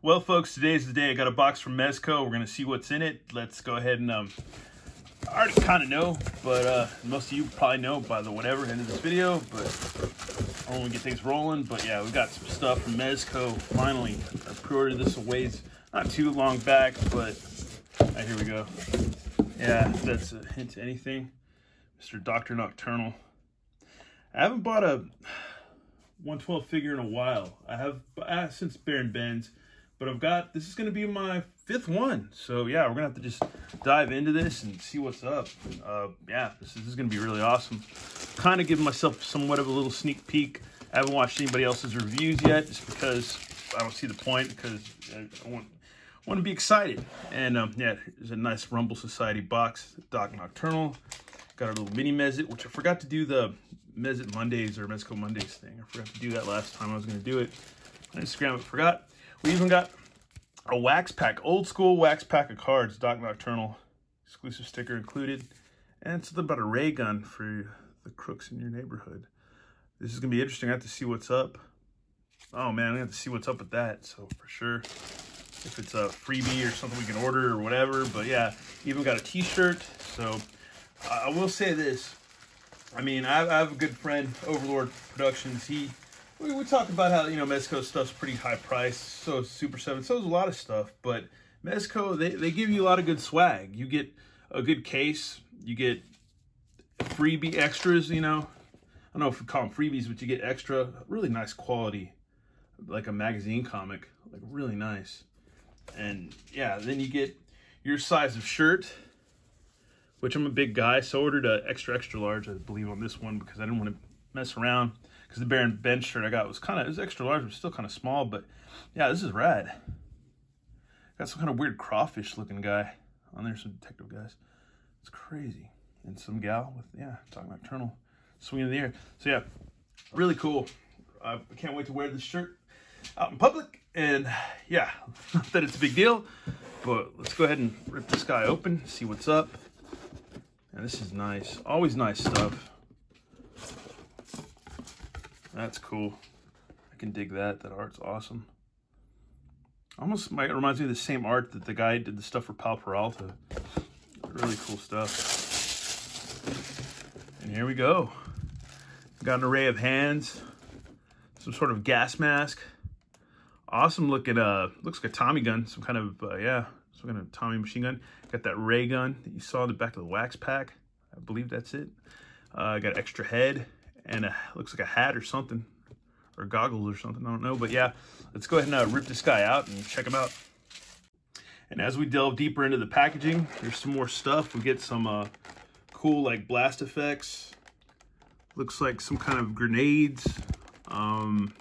Well, folks, today's the day. I got a box from Mezco. We're going to see what's in it. Let's go ahead and, um, I already kind of know, but uh, most of you probably know by the whatever end of this video, but I want to get things rolling. But yeah, we got some stuff from Mezco. Finally, I pre-ordered this a ways, not too long back, but right, here we go. Yeah, that's a hint to anything. Mr. Dr. Nocturnal. I haven't bought a 112 figure in a while. I have uh, since Baron Bends, but I've got, this is going to be my fifth one. So yeah, we're going to have to just dive into this and see what's up. Uh, yeah, this is, is going to be really awesome. Kind of giving myself somewhat of a little sneak peek. I haven't watched anybody else's reviews yet just because I don't see the point because I want, want to be excited. And um, yeah, there's a nice Rumble Society box, Doc Nocturnal. Got our little mini Mez-Itz, which I forgot to do the Mezit Mondays or Mezco Mondays thing. I forgot to do that last time I was going to do it on Instagram, but forgot. We even got a wax pack, old school wax pack of cards, Doc Nocturnal, exclusive sticker included, and something about a ray gun for the crooks in your neighborhood. This is going to be interesting. I have to see what's up. Oh man, I have to see what's up with that. So for sure, if it's a freebie or something we can order or whatever. But yeah, even got a t-shirt. So I will say this. I mean, I, I have a good friend, Overlord Productions. He, we, we talked about how, you know, Mezco stuff's pretty high priced. So Super 7. So is a lot of stuff. But Mezco, they, they give you a lot of good swag. You get a good case. You get freebie extras, you know. I don't know if we call them freebies, but you get extra, really nice quality, like a magazine comic, like really nice. And yeah, then you get your size of shirt which I'm a big guy, so I ordered a extra extra large, I believe, on this one because I didn't want to mess around. Because the Baron Bends shirt I got was kind of it was extra large, but still kind of small. But yeah, this is rad. Got some kind of weird crawfish looking guy on there, some detective guys. It's crazy. And some gal with yeah, talking about nocturnal swinging in the air. So yeah, really cool. I can't wait to wear this shirt out in public. And yeah, not that it's a big deal, but let's go ahead and rip this guy open, see what's up. And this is nice. Always nice stuff. That's cool. I can dig that. That art's awesome. Almost might reminds me of the same art that the guy did the stuff for Pal Peralta. Really cool stuff. And here we go. Got an array of hands. Some sort of gas mask. Awesome looking, uh, looks like a Tommy gun. Some kind of, uh, yeah, some kind of Tommy machine gun. Got that ray gun that you saw in the back of the wax pack. I believe that's it. Uh, got extra head and a, looks like a hat or something. Or goggles or something, I don't know. But yeah, let's go ahead and uh, rip this guy out and check him out. And as we delve deeper into the packaging, there's some more stuff. We get some uh, cool like blast effects. Looks like some kind of grenades. Um,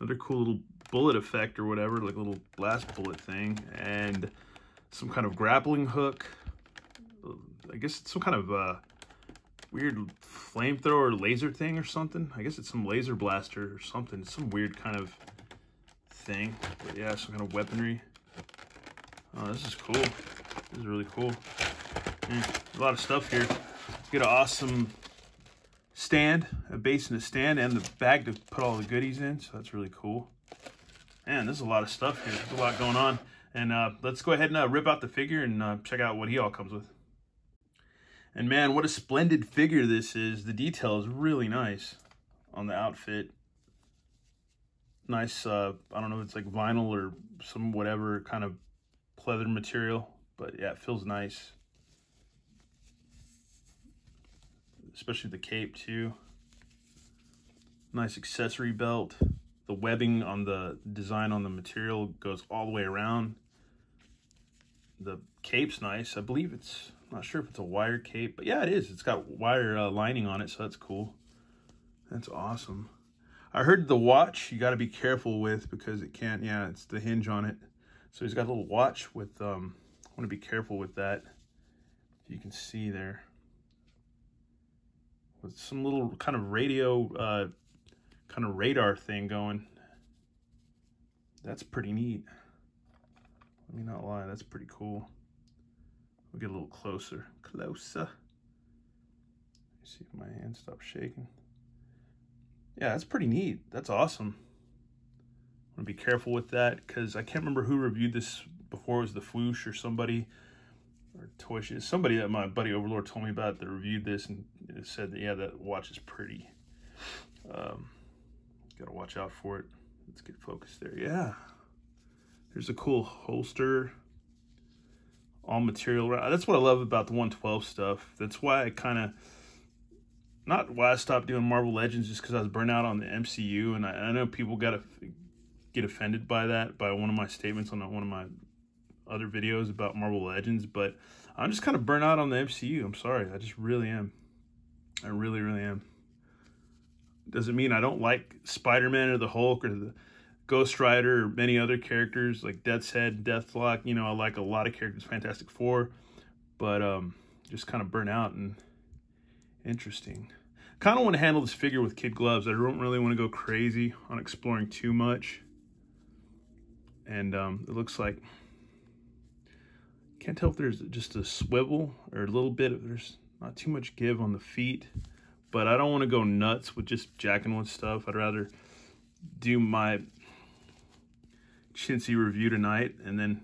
another cool little bullet effect or whatever, like a little blast bullet thing. And some kind of grappling hook. I guess it's some kind of uh, weird flamethrower laser thing or something. I guess it's some laser blaster or something. Some weird kind of thing. But yeah, some kind of weaponry. Oh, this is cool. This is really cool. Mm, a lot of stuff here. Get an awesome stand, a base and a stand, and the bag to put all the goodies in. So that's really cool. Man, there's a lot of stuff here. There's a lot going on. And uh, let's go ahead and uh, rip out the figure and uh, check out what he all comes with. And man, what a splendid figure this is. The detail is really nice on the outfit. Nice, uh, I don't know if it's like vinyl or some whatever kind of pleather material. But yeah, it feels nice. Especially the cape too. Nice accessory belt. The webbing on the design on the material goes all the way around the cape's nice. I believe it's, not sure if it's a wire cape, but yeah, it is. It's got wire uh, lining on it, so that's cool. That's awesome. I heard the watch you got to be careful with because it can't, yeah, it's the hinge on it. So he's got a little watch with, um, I want to be careful with that. You can see there. With some little kind of radio, uh, kind of radar thing going. That's pretty neat. Let me not lie, that's pretty cool. We'll get a little closer. Closer. See if my hand stops shaking. Yeah, that's pretty neat. That's awesome. I want to be careful with that because I can't remember who reviewed this before. It was the Floosh or somebody or Toys. Somebody that my buddy Overlord told me about that reviewed this and said that yeah, that watch is pretty. Um, gotta watch out for it. Let's get focused there. Yeah, there's a cool holster. All material. That's what I love about the 112 stuff. That's why I kind of not why I stopped doing Marvel Legends, just because I was burnt out on the MCU, and I, I know people got to get offended by that, by one of my statements on one of my other videos about Marvel Legends, but I'm just kind of burnt out on the MCU. I'm sorry. I just really am. I really, really am. Doesn't mean I don't like Spider-Man or the Hulk or the Ghost Rider or many other characters like Death's Head, Deathlok. You know, I like a lot of characters, Fantastic Four, but um, just kind of burnt out and interesting. Kind of want to handle this figure with kid gloves. I don't really want to go crazy on exploring too much. And um, it looks like can't tell if there's just a swivel or a little bit. Of, there's not too much give on the feet, but I don't want to go nuts with just jacking with stuff. I'd rather do my chintzy review tonight and then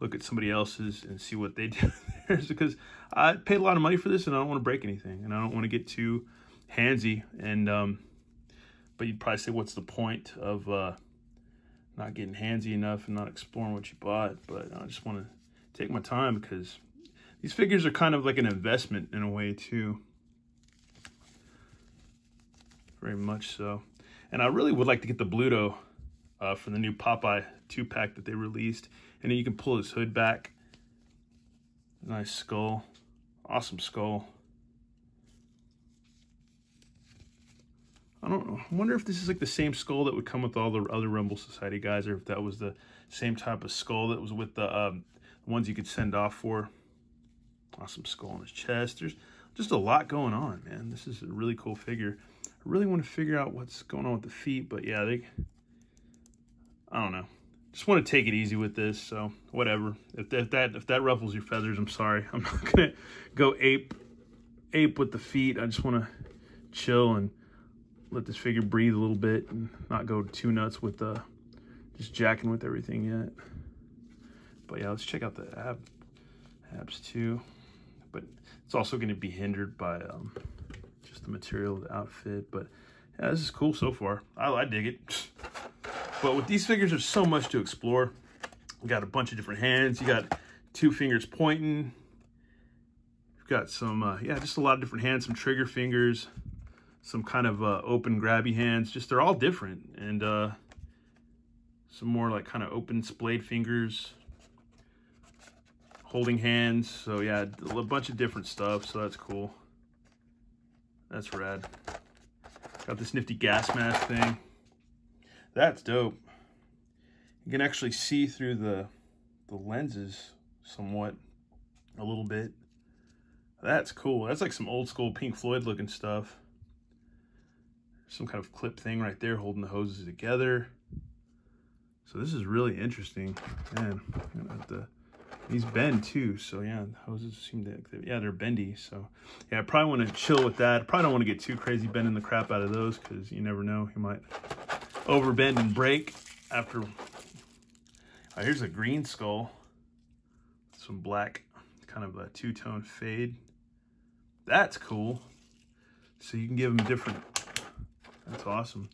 look at somebody else's and see what they do theirs because I paid a lot of money for this and I don't want to break anything and I don't want to get too handsy and um but you'd probably say what's the point of uh not getting handsy enough and not exploring what you bought but I just want to take my time because these figures are kind of like an investment in a way too. Very much so. And I really would like to get the Bluto uh, for the new Popeye 2-pack that they released. And then you can pull his hood back. Nice skull. Awesome skull. I don't know. I wonder if this is like the same skull that would come with all the other Rumble Society guys, or if that was the same type of skull that was with the um, ones you could send off for. Awesome skull on his chest. There's just a lot going on, man. This is a really cool figure. I really want to figure out what's going on with the feet, but yeah, they, I don't know. Just want to take it easy with this, so whatever. If, if that if that ruffles your feathers, I'm sorry. I'm not gonna go ape ape with the feet. I just want to chill and let this figure breathe a little bit and not go too nuts with uh, just jacking with everything yet. But yeah, let's check out the ab, abs too. But it's also going to be hindered by um, just the material of the outfit. But yeah, this is cool so far. I, I dig it. But with these figures, there's so much to explore. You got a bunch of different hands. You got two fingers pointing. You've got some, uh, yeah, just a lot of different hands, some trigger fingers, some kind of uh, open grabby hands. Just they're all different. And uh, some more like kind of open splayed fingers, holding hands. So yeah, a bunch of different stuff. So that's cool. That's rad. Got this nifty gas mask thing. That's dope. You can actually see through the the lenses somewhat a little bit. That's cool. That's like some old school Pink Floyd looking stuff. Some kind of clip thing right there holding the hoses together. So this is really interesting. Man, to these bend too, so yeah, hoses seem to, yeah, they're bendy. So yeah, I probably want to chill with that. Probably don't want to get too crazy bending the crap out of those because you never know, you might overbend and break after. Oh, here's a green skull, some black, kind of a two-tone fade. That's cool. So you can give them different. That's awesome.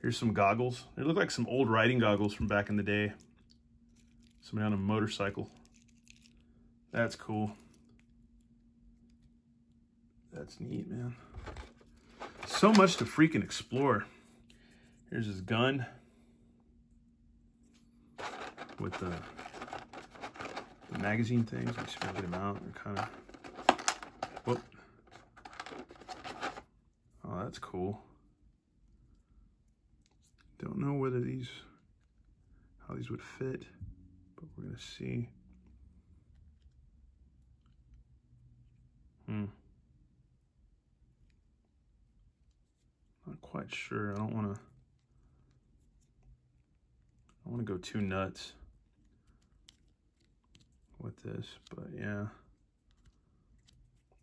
Here's some goggles. They look like some old riding goggles from back in the day. Somebody on a motorcycle. That's cool. That's neat, man. So much to freaking explore. Here's his gun with the, the magazine things. Let's see if I can get him out. They're kind of, whoop. Oh, that's cool. Don't know whether these, how these would fit, but we're gonna see. Hmm. Not quite sure. I don't want to. I want to go too nuts with this, but yeah.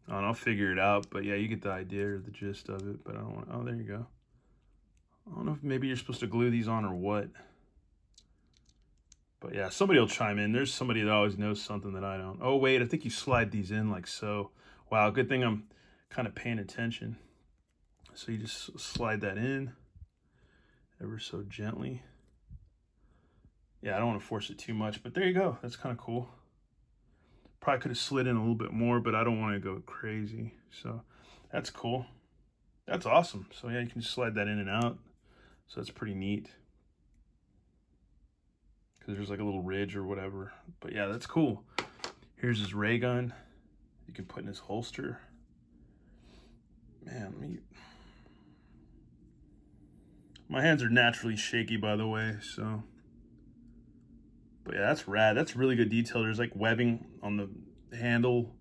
I will figure it out, but yeah, you get the idea or the gist of it, but I don't want, oh, there you go. I don't know if maybe you're supposed to glue these on or what. But yeah, somebody will chime in. There's somebody that always knows something that I don't. Oh, wait, I think you slide these in like so. Wow, good thing I'm kind of paying attention. So you just slide that in ever so gently. Yeah, I don't want to force it too much, but there you go. That's kind of cool. Probably could have slid in a little bit more, but I don't want to go crazy. So that's cool. That's awesome. So yeah, you can just slide that in and out. So that's pretty neat. Because there's like a little ridge or whatever. But yeah, that's cool. Here's his ray gun. You can put in his holster. Man, me. My hands are naturally shaky, by the way, so. But yeah, that's rad. That's really good detail. There's like webbing on the handle.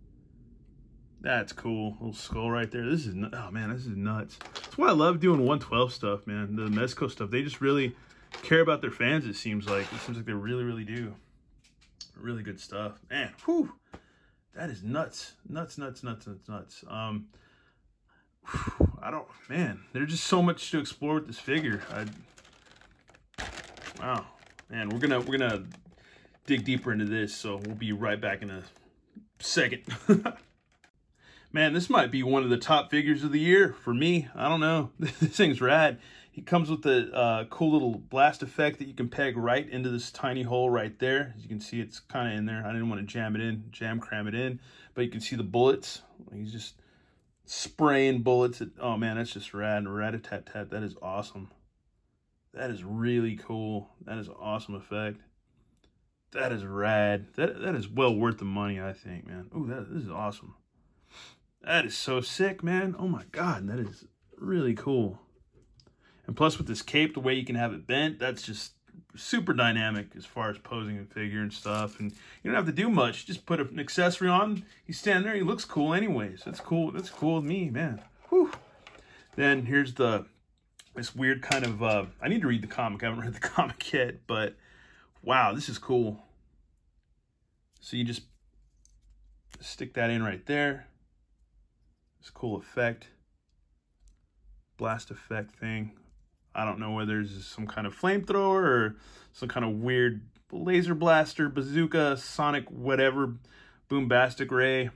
That's cool. Little skull right there. This is, oh man, this is nuts. That's why I love doing 112 stuff, man. The Mezco stuff. They just really care about their fans, it seems like. It seems like they really, really do. Really good stuff. Man, whew. That is nuts. Nuts, nuts, nuts, nuts, nuts. Um, I don't, man, there's just so much to explore with this figure. I, wow, man, we're gonna, we're gonna dig deeper into this, so we'll be right back in a second. man, this might be one of the top figures of the year for me. I don't know. this thing's rad. He comes with a uh, cool little blast effect that you can peg right into this tiny hole right there. As you can see, it's kind of in there. I didn't want to jam it in, jam cram it in, but you can see the bullets. He's just spraying bullets. At, oh man, that's just rad. Rat-a-tat-tat. That is awesome. That is really cool. That is awesome effect. That is rad. That that is well worth the money, I think, man. Oh, that this is awesome. That is so sick, man. Oh my god, that is really cool. And plus with this cape, the way you can have it bent, that's just super dynamic as far as posing and figure and stuff. And you don't have to do much. Just put an accessory on. He's standing there. He looks cool anyways. That's cool. That's cool with me, man. Whew. Then here's the this weird kind of, uh, I need to read the comic. I haven't read the comic yet, but wow, this is cool. So you just stick that in right there. This cool effect. Blast effect thing. I don't know whether it's some kind of flamethrower or some kind of weird laser blaster, bazooka, sonic, whatever, boombastic ray.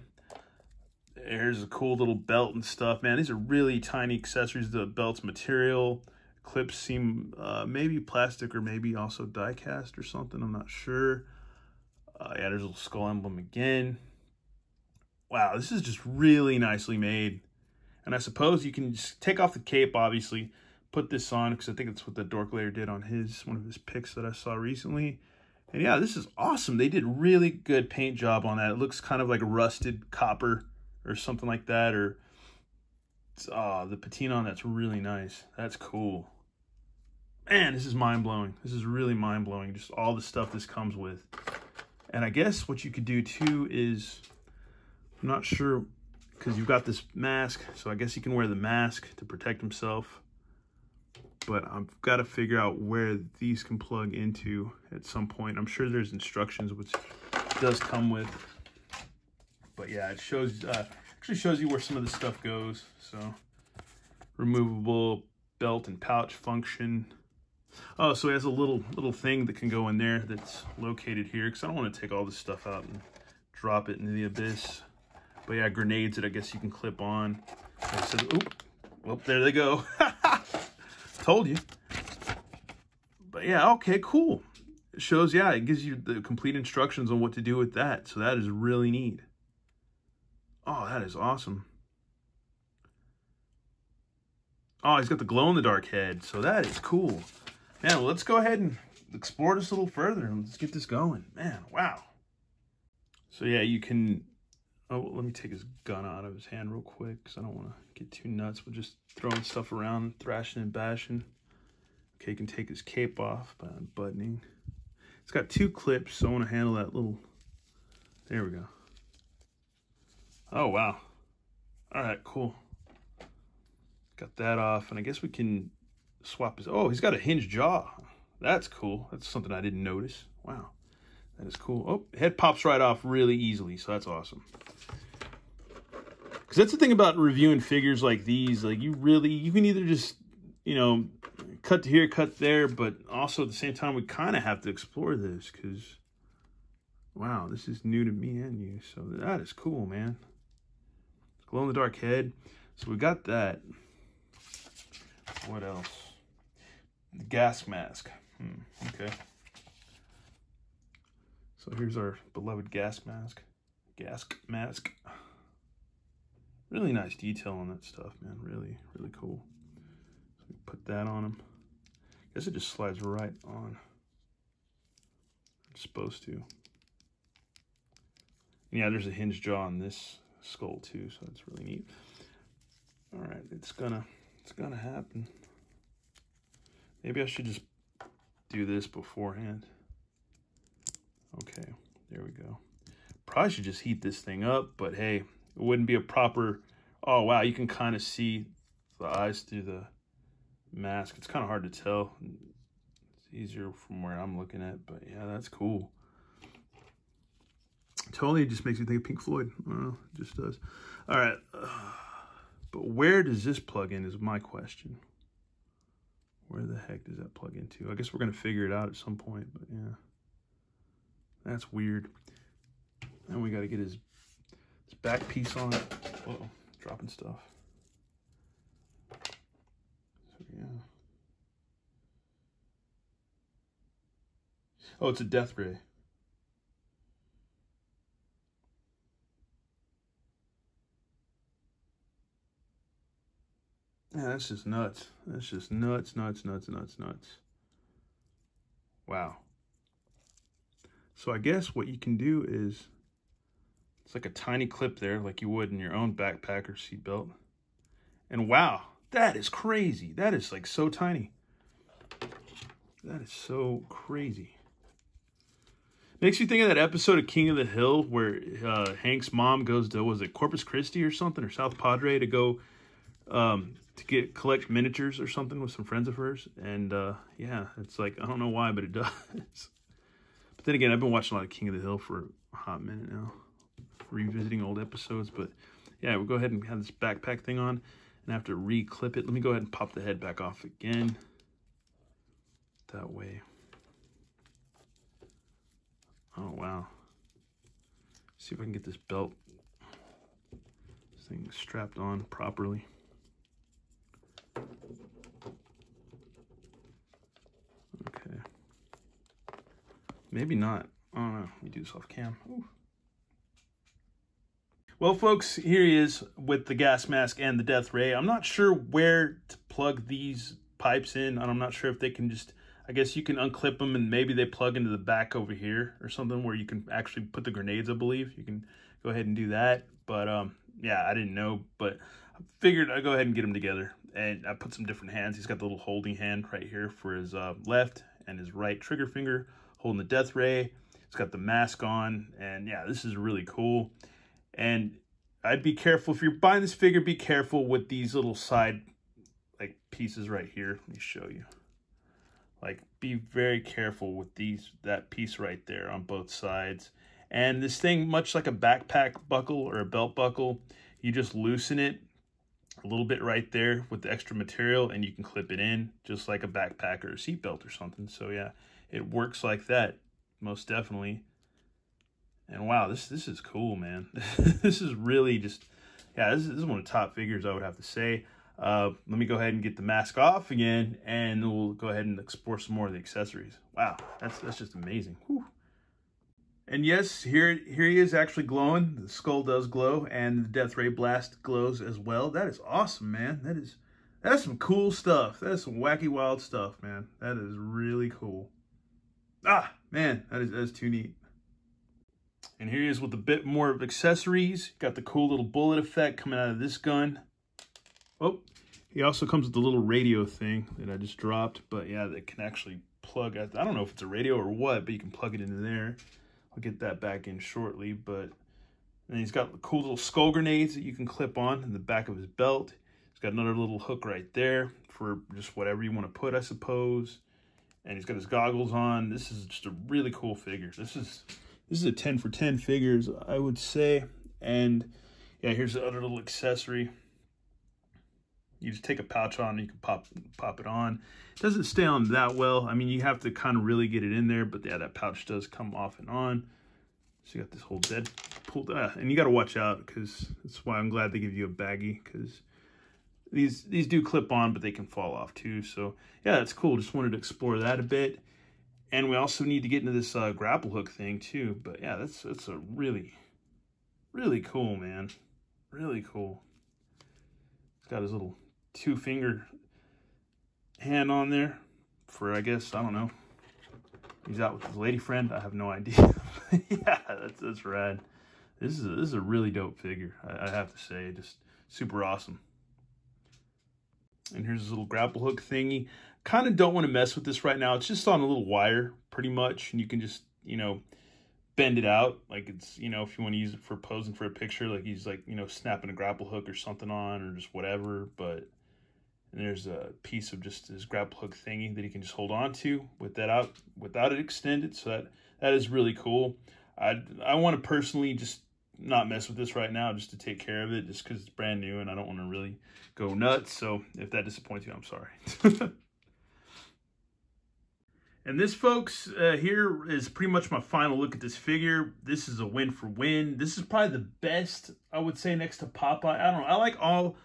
There's a cool little belt and stuff. Man, these are really tiny accessories. The belt's material. Clips seem uh, maybe plastic or maybe also die cast or something. I'm not sure. Uh, yeah, there's a little skull emblem again. Wow, this is just really nicely made. And I suppose you can just take off the cape, obviously, put this on because I think it's what the Dork Layer did on his one of his picks that I saw recently. And yeah, this is awesome. They did really good paint job on that. It looks kind of like rusted copper or something like that. Or oh, the patina on that's really nice. That's cool. Man, this is mind blowing. This is really mind blowing. Just all the stuff this comes with. And I guess what you could do too is, I'm not sure because you've got this mask. So I guess he can wear the mask to protect himself but I've got to figure out where these can plug into at some point. I'm sure there's instructions, which does come with. But yeah, it shows uh, actually shows you where some of the stuff goes. So removable belt and pouch function. Oh, so it has a little little thing that can go in there that's located here because I don't want to take all this stuff out and drop it into the abyss. But yeah, grenades that I guess you can clip on. Like oop, there they go. Told you. But yeah, okay, cool. It shows, yeah, it gives you the complete instructions on what to do with that. So that is really neat. Oh, that is awesome. Oh, he's got the glow-in-the-dark head. So that is cool. Man, let's go ahead and explore this a little further and let's get this going. Man, wow. So yeah, you can... Oh, let me take his gun out of his hand real quick because I don't want to get too nuts with just throwing stuff around, thrashing and bashing. Okay, you can take his cape off by unbuttoning. It's got two clips, so I want to handle that little... There we go. Oh, wow. All right, cool. Got that off, and I guess we can swap his... Oh, he's got a hinged jaw. That's cool. That's something I didn't notice. Wow. That is cool. Oh, head pops right off really easily, so that's awesome. Because that's the thing about reviewing figures like these. Like, you really, you can either just, you know, cut to here, cut there, but also at the same time, we kind of have to explore this because, wow, this is new to me and you. So that is cool, man. Glow in the dark head. So we got that. What else? The gas mask. Hmm, okay. So here's our beloved gas mask. Gas mask. Really nice detail on that stuff, man. Really, really cool. So we put that on him. I Guess it just slides right on. It's supposed to. Yeah, there's a hinge jaw on this skull too, so that's really neat. All right, it's gonna, it's gonna happen. Maybe I should just do this beforehand. Okay, there we go. Probably should just heat this thing up, but hey, it wouldn't be a proper, oh wow, you can kind of see the eyes through the mask. It's kind of hard to tell. It's easier from where I'm looking at, but yeah, that's cool. Totally just makes me think of Pink Floyd. Well, it just does. All right. But where does this plug in is my question. Where the heck does that plug into? I guess we're going to figure it out at some point, but yeah. That's weird. And we got to get his, his back piece on. Uh oh dropping stuff. So yeah. Oh, it's a death ray. That's just nuts. That's just nuts, nuts, nuts, nuts, nuts. Wow. So I guess what you can do is, it's like a tiny clip there, like you would in your own backpack or seatbelt. And wow, that is crazy. That is like so tiny. That is so crazy. Makes you think of that episode of King of the Hill where uh, Hank's mom goes to, was it Corpus Christi or something, or South Padre to go um, to get collect miniatures or something with some friends of hers. And uh, yeah, it's like, I don't know why, but it does. but then again, I've been watching a lot of King of the Hill for a hot minute now, revisiting old episodes. But yeah, we'll go ahead and have this backpack thing on and I have to re-clip it. Let me go ahead and pop the head back off again. That way. Oh, wow. See if I can get this belt, this thing strapped on properly. Okay. Maybe not. I don't know. Let me do this off cam. Ooh. Well, folks, here he is with the gas mask and the death ray. I'm not sure where to plug these pipes in, and I'm not sure if they can just, I guess you can unclip them and maybe they plug into the back over here or something where you can actually put the grenades, I believe. You can go ahead and do that. But um, yeah, I didn't know, but I figured I'd go ahead and get them together. And I put some different hands. He's got the little holding hand right here for his uh, left and his right trigger finger holding the death ray. He's got the mask on. And yeah, this is really cool. And I'd be careful. If you're buying this figure, be careful with these little side like pieces right here. Let me show you. Like, be very careful with these that piece right there on both sides. And this thing, much like a backpack buckle or a belt buckle, you just loosen it a little bit right there with the extra material and you can clip it in just like a backpack or a seatbelt or something. So yeah, it works like that, most definitely. And wow, this this is cool, man. this is really just, yeah, this is, this is one of the top figures I would have to say. Uh, let me go ahead and get the mask off again, and we'll go ahead and explore some more of the accessories. Wow, that's that's just amazing. Whew. And yes, here here he is actually glowing. The skull does glow, and the Death Ray Blast glows as well. That is awesome, man. That is that's some cool stuff. That is some wacky, wild stuff, man. That is really cool. Ah, man, that is, that is too neat. And here he is with a bit more of accessories. Got the cool little bullet effect coming out of this gun. Oh, he also comes with the little radio thing that I just dropped. But yeah, that can actually plug. I don't know if it's a radio or what, but you can plug it into there. I'll get that back in shortly. But and he's got cool little skull grenades that you can clip on in the back of his belt. He's got another little hook right there for just whatever you want to put, I suppose. And he's got his goggles on. This is just a really cool figure. This is this is a 10 for 10 figures, I would say. And yeah, here's the other little accessory. You just take a pouch on, and you can pop pop it on. It doesn't stay on that well. I mean, you have to kind of really get it in there, but yeah, that pouch does come off and on. So you got this whole dead pulled, uh, and you got to watch out because that's why I'm glad they give you a baggie because these these do clip on, but they can fall off too. So yeah, that's cool. Just wanted to explore that a bit. And we also need to get into this uh, grapple hook thing too. But yeah, that's that's a really, really cool, man. Really cool. He's got his little two finger hand on there for, I guess, I don't know. He's out with his lady friend. I have no idea. yeah, that's, that's rad. This is, a, this is a really dope figure, I, I have to say. Just super awesome. And here's this little grapple hook thingy. Kind of don't want to mess with this right now. It's just on a little wire, pretty much. And you can just, you know, bend it out. Like it's, you know, if you want to use it for posing for a picture, like he's like, you know, snapping a grapple hook or something on or just whatever. But there's a piece of just his grapple hook thingy that he can just hold on to with that out without it extended. So that, that is really cool. I, I want to personally just not mess with this right now just to take care of it just because it's brand new and I don't want to really go nuts. So if that disappoints you, I'm sorry. and this, folks, uh, here is pretty much my final look at this figure. This is a win for win. This is probably the best, I would say, next to Popeye. I don't know. I like all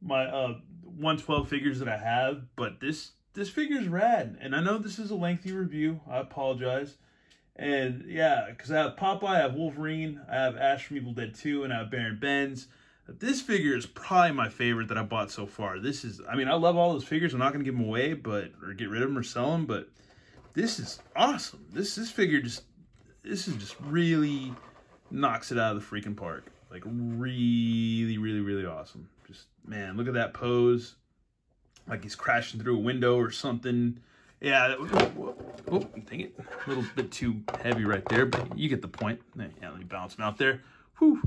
my uh, 112 figures that I have, but this this figure is rad. And I know this is a lengthy review. I apologize. And yeah, because I have Popeye, I have Wolverine, I have Ash from Evil Dead 2, and I have Baron Bends. This figure is probably my favorite that I bought so far. This is, I mean, I love all those figures. I'm not going to give them away, but, or get rid of them or sell them, but this is awesome. This, this figure just, this is just really knocks it out of the freaking park. Like, really, really, really awesome. Just, man, look at that pose. Like he's crashing through a window or something. Yeah, oh, oh, dang it. A little bit too heavy right there, but you get the point. Yeah, let me balance him out there. Whew.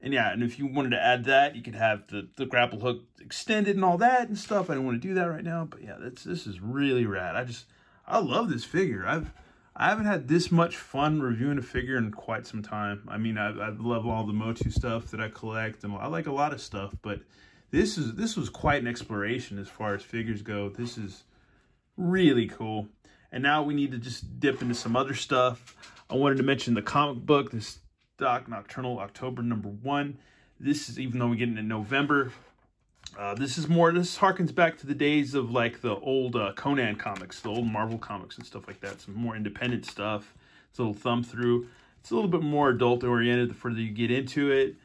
And yeah, and if you wanted to add that, you could have the, the grapple hook extended and all that and stuff. I don't want to do that right now, but yeah, that's this is really rad. I just, I love this figure. I've, I haven't had this much fun reviewing a figure in quite some time. I mean, I, I love all the Motu stuff that I collect, and I like a lot of stuff, but this is this was quite an exploration as far as figures go. This is really cool. And now we need to just dip into some other stuff. I wanted to mention the comic book, this Doc Nocturnal October number one. This is, even though we get into November, uh, this is more, this harkens back to the days of like the old uh, Conan comics, the old Marvel comics and stuff like that. Some more independent stuff. It's a little thumb through. It's a little bit more adult oriented the further you get into it.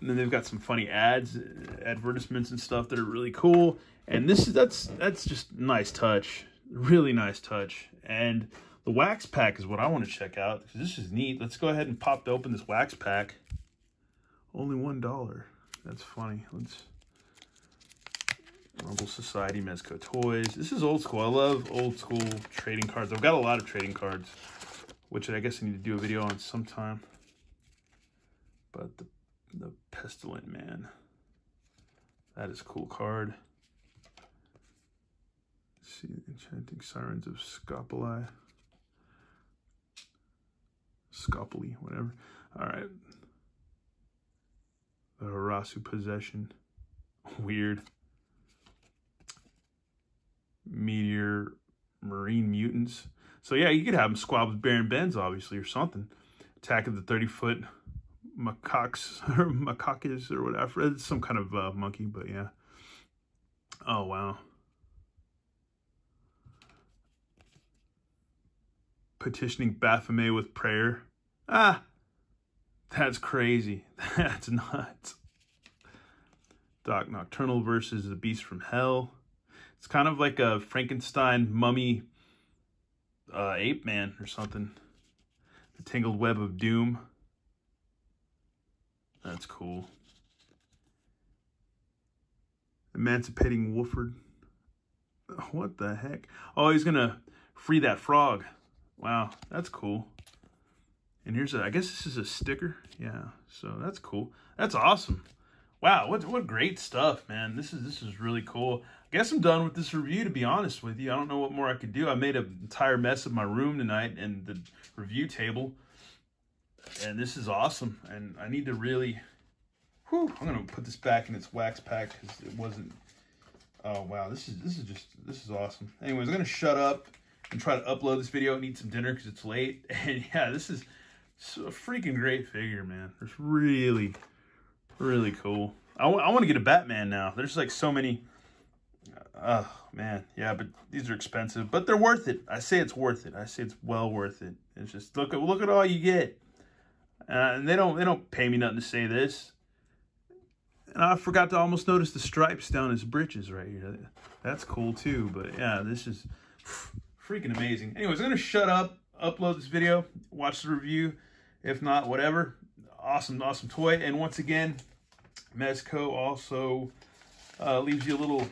And then they've got some funny ads, advertisements and stuff that are really cool. And this is that's that's just nice touch, really nice touch. And the wax pack is what I want to check out. This is neat. Let's go ahead and pop open this wax pack. Only one dollar. That's funny. Let's Rumble Society, Mezco Toys. This is old school. I love old school trading cards. I've got a lot of trading cards, which I guess I need to do a video on sometime. But the the Pestilent Man. That is cool card see, enchanting sirens of Scopoli. Scopoli, whatever. All right. The Harasu possession. Weird. Meteor Marine Mutants. So yeah, you could have them squab with Baron Bends, obviously, or something. Attack of the 30-foot macaques, or macaques, or whatever. It's some kind of uh, monkey, but yeah. Oh, wow. petitioning Baphomet with prayer. Ah, that's crazy. That's nuts. Doc Nocturnal versus the Beast from Hell. It's kind of like a Frankenstein mummy uh, ape man or something. The Tangled Web of Doom. That's cool. Emancipating Wolford. What the heck? Oh, he's going to free that frog. Wow, that's cool. And here's a, I guess this is a sticker. Yeah, so that's cool. That's awesome. Wow, what what great stuff, man. This is this is really cool. I guess I'm done with this review, to be honest with you. I don't know what more I could do. I made an entire mess of my room tonight and the review table. And this is awesome. And I need to really, whew, I'm to put this back in its wax pack because it wasn't Oh wow, this is this is just this is awesome. Anyways, I'm gonna shut up and try to upload this video and eat some dinner because it's late. And yeah, this is a freaking great figure, man. It's really, really cool. I, I want to get a Batman now. There's like so many. Oh man, yeah, but these are expensive, but they're worth it. I say it's worth it. I say it's well worth it. It's just look at look at all you get, uh, and they don't they don't pay me nothing to say this. And I forgot to almost notice the stripes down his britches right here. That's cool too. But yeah, this is freaking amazing. Anyways, I'm gonna shut up, upload this video, watch the review. If not, whatever. Awesome, awesome toy. And once again, Mezco also uh, leaves you a little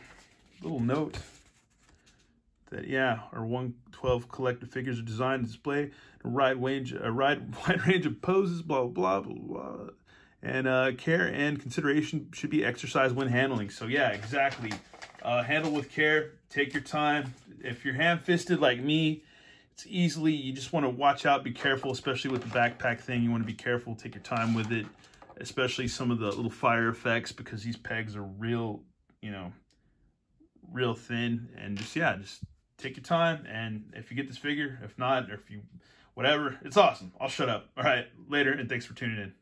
little note that yeah, our 112 collector figures are designed to display a wide range, a wide, wide range of poses, blah blah blah blah. And uh, care and consideration should be exercised when handling. So yeah, exactly. Uh, handle with care. Take your time. If you're ham-fisted like me, it's easily, you just want to watch out, be careful, especially with the backpack thing. You want to be careful, take your time with it, especially some of the little fire effects because these pegs are real, you know, real thin. And just, yeah, just take your time. And if you get this figure, if not, or if you, whatever, it's awesome. I'll shut up. All right, later, and thanks for tuning in.